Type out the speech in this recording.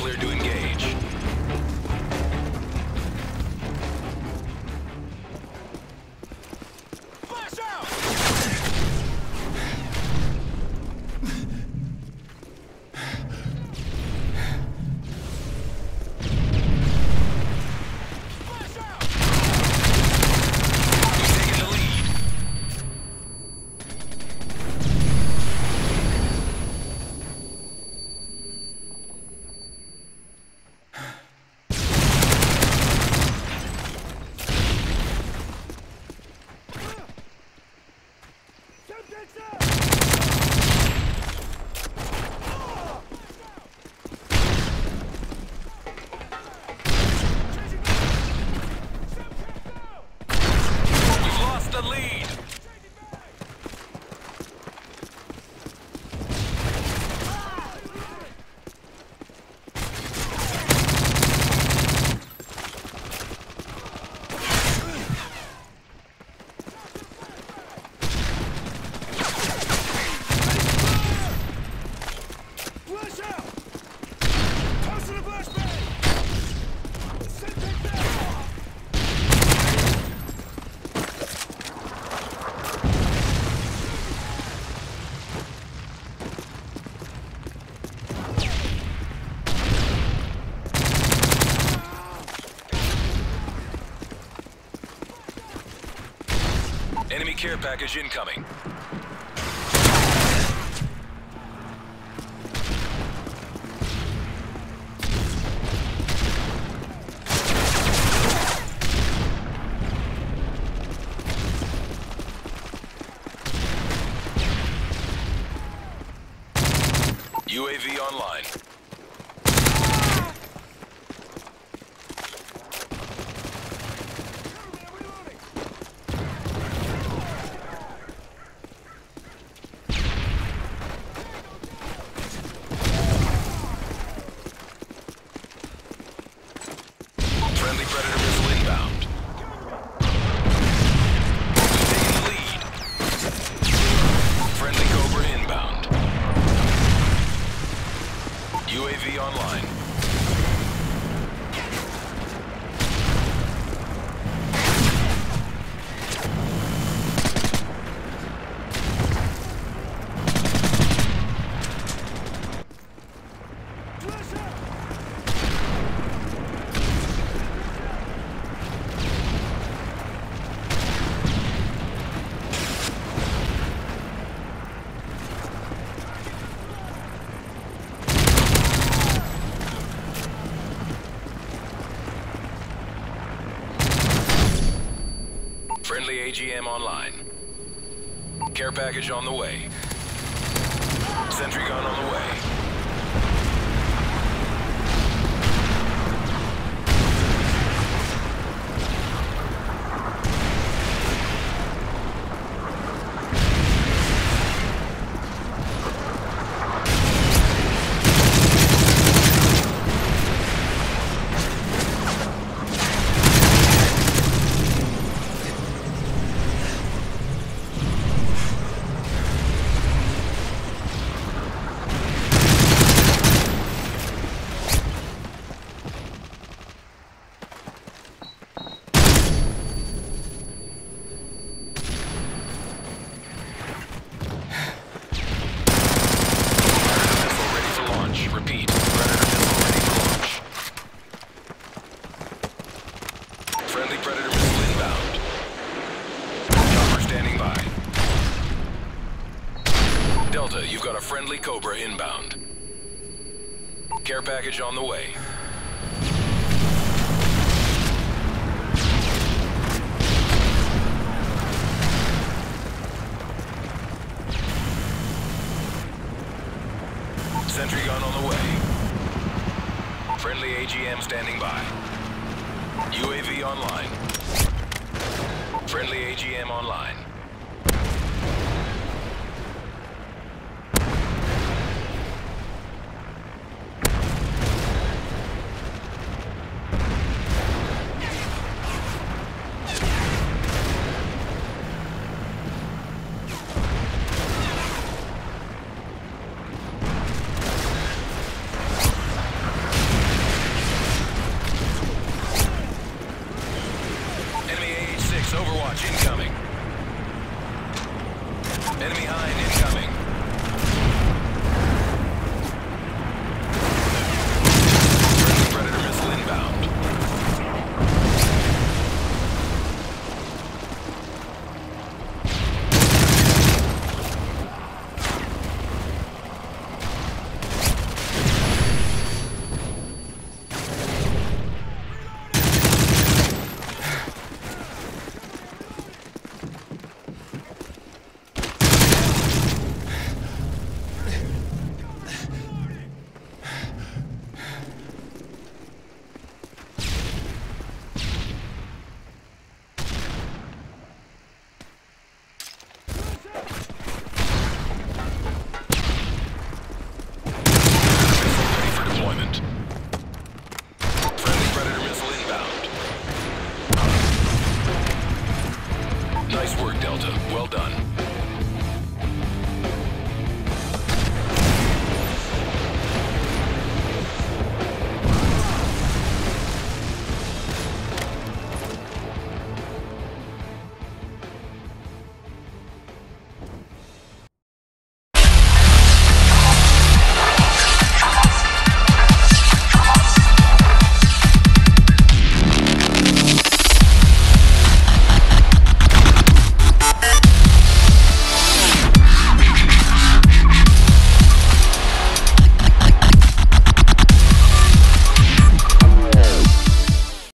Clear to engage. Care package incoming. UAV online. Friendly Predator missile inbound. Taking the lead. Friendly Cobra inbound. UAV online. Friendly AGM online. Care package on the way. Sentry gun on the way. Cobra inbound. Care package on the way. Sentry gun on the way. Friendly AGM standing by. UAV online. Friendly AGM online. Delta. Well done.